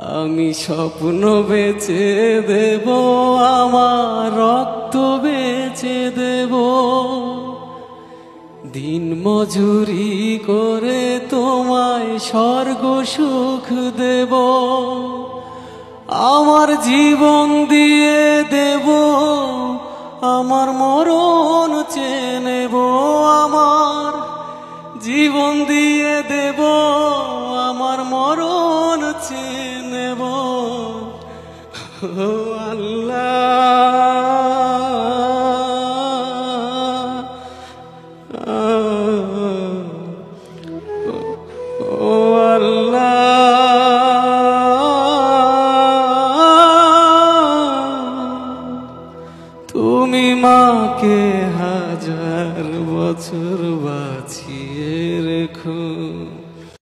আমি স্বপ্ন বেচে দেব, আমার রক্ত বেচে দেব। দিন মজুরি করে তোমায় স্বর্গ সুখ দেব। আমার জীবন দিয়ে দেব, আমার মরণ চেনেব আমার জীবন দিয়ে দেব, আমার মরণ আল্লাহ। আল্লাহ। তুমি মাকে হাজার বছর বাঁচিয়ে রেখো।